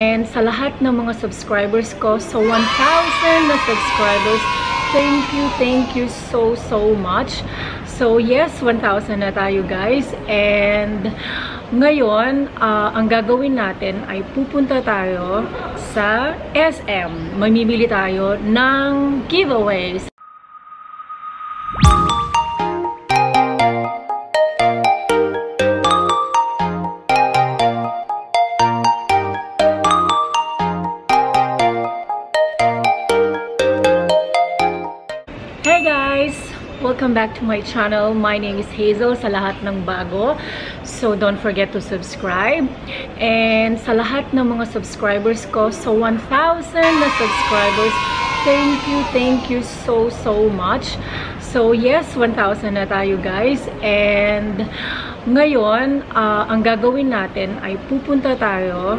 And sa lahat ng mga subscribers ko, so 1,000 na subscribers, thank you, thank you so, so much. So yes, 1,000 na tayo guys. And ngayon, uh, ang gagawin natin ay pupunta tayo sa SM. Mamimili tayo ng giveaways. Welcome back to my channel. My name is Hazel sa lahat ng bago. So don't forget to subscribe. And sa lahat ng mga subscribers ko, so 1,000 na subscribers, thank you, thank you so, so much. So yes, 1,000 na tayo guys. And ngayon, uh, ang gagawin natin ay pupunta tayo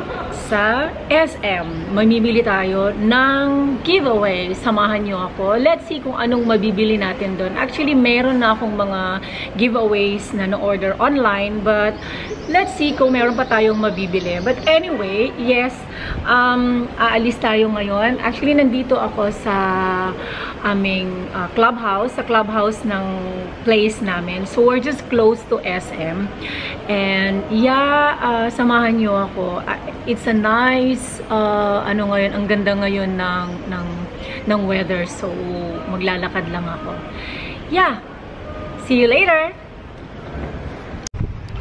sa SM. Mamimili tayo ng giveaway. Samahan nyo ako. Let's see kung anong mabibili natin doon. Actually, meron na akong mga giveaways na na-order online. But, let's see kung meron pa tayong mabibili. But anyway, yes, um, aalis tayo ngayon. Actually, nandito ako sa aming uh, clubhouse, sa clubhouse ng place namin. So, we're just close to SM. And, yeah, uh, samahan nyo ako. Uh, it's a nice, uh, ano ngayon, ang ganda ngayon ng, ng, ng weather. So, maglalakad lang ako. Yeah, see you later!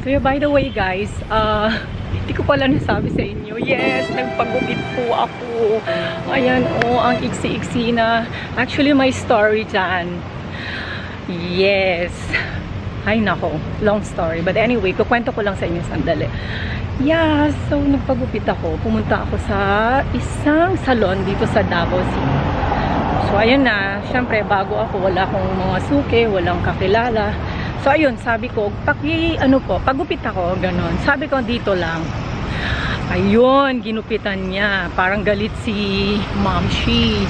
So, by the way guys, uh, hindi ko pala nasabi sa inyo. Yes, nagpagupit po ako. Ayan, oh, ang iksi-iksi na. Actually, my story dyan. Yes. Ay, nako. Long story. But anyway, kukwento ko lang sa inyo sandali. Yeah, so nagpagupit ako. Pumunta ako sa isang salon dito sa Davao City. So, ayun na. Siyempre, bago ako, wala akong mga suke, walang kakilala. So, ayun, sabi ko, paki, ano po, pagupit ako, ganon. Sabi ko, dito lang. Ayun, ginupitan niya. Parang galit si Mom She.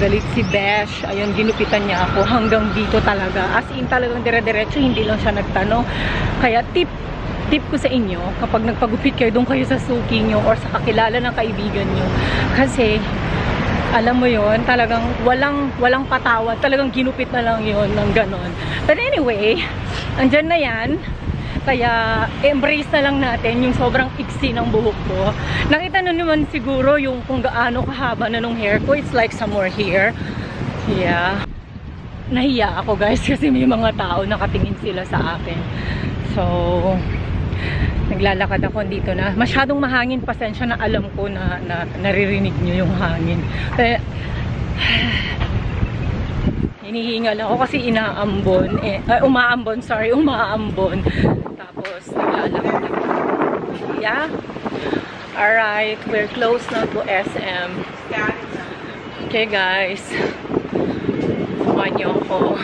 Galit si Besh. Ayun, ginupitan niya ako hanggang dito talaga. As in, talagang dire-diretso, hindi lang siya nagtanong. Kaya, tip, tip ko sa inyo, kapag nagpagupit kayo, doon kayo sa suki nyo or sa kakilala ng kaibigan nyo. Kasi, alam mo yon talagang walang walang patawad talagang ginupit na lang yon ng ganon but anyway andyan na yan kaya embrace na lang natin yung sobrang iksi ng buhok ko. Nakita na naman siguro yung kung gaano kahaba na nung hair ko. It's like somewhere here yeah. Nahiya ako guys kasi may mga tao nakatingin sila sa akin. So naglalakad ako dito na. Masyadong mahangin pasensya na alam ko na, na naririnig nyo yung hangin kaya hinihingal ako kasi inaambon eh, uh, umaambon sorry umaambon. Tapos naglalakad ako. Yeah. Alright we're close now to SM okay guys. Samahan nyo ako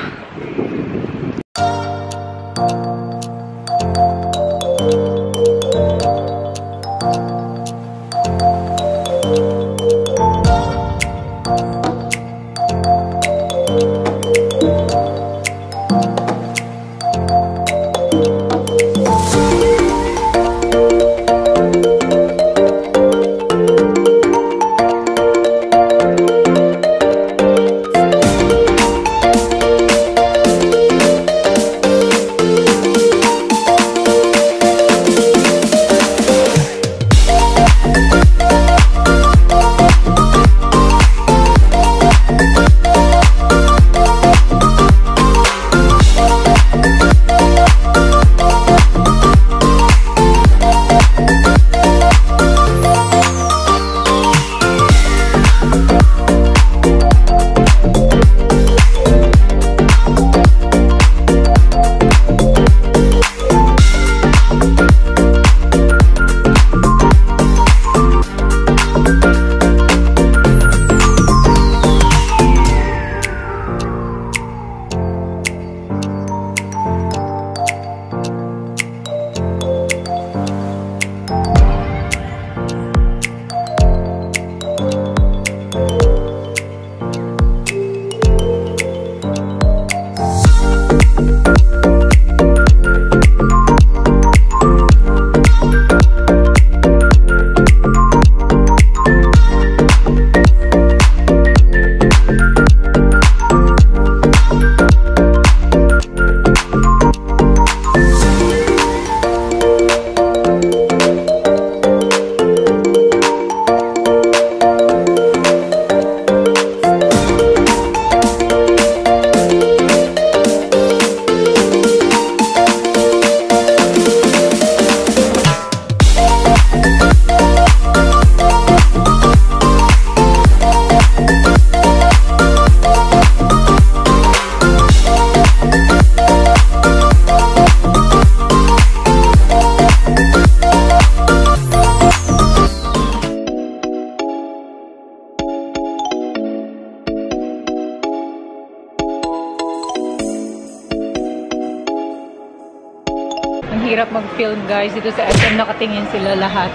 hirap mag-film guys. Dito sa SM nakatingin sila lahat.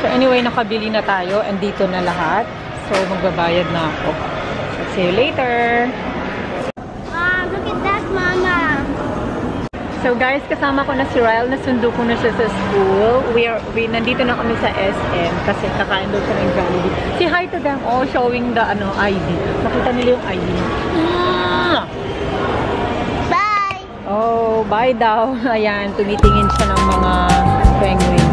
So anyway, nakabili na tayo. and dito na lahat. So magbabayad na ako. So, see you later! Wow, look at that, Mama. So guys, kasama ko na si Ryle. Nasundo ko na siya sa school. We are, we, nandito na kami sa SM kasi kakain daw siya ng Jollibee. Say hi to them. Oh, showing the ano ID. Makita nila yung ID. Bye daw. Ayan, tumitingin siya ng mga penguin.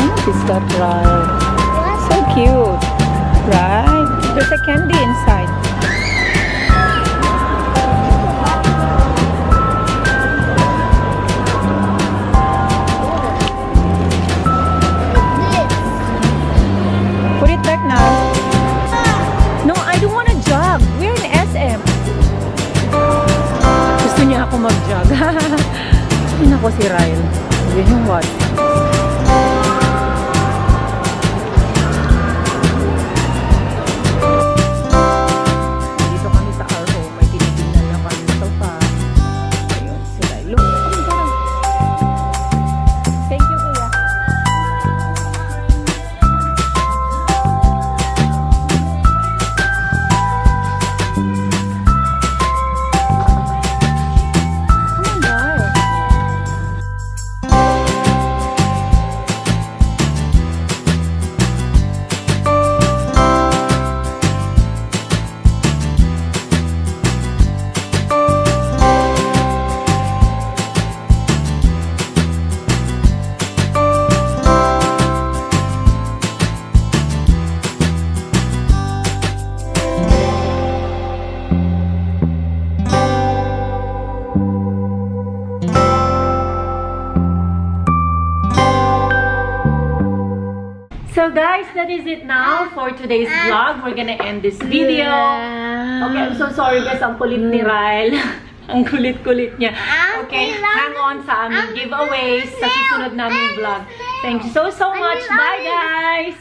Oh, he's got Ryle. So cute. Right? There's a candy inside. Ay, is it now for today's vlog. We're gonna end this video. Okay, I'm so sorry guys, ang kulit ni Ryle. ang kulit-kulit niya. Okay, hang on sa aming giveaways sa susunod naming vlog. Thank you so, so much. Bye guys!